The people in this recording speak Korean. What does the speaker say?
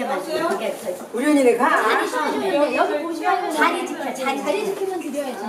그때만 그게 우리 언니네 가. 자리 지켜 자리 자리 지키면 드려야지.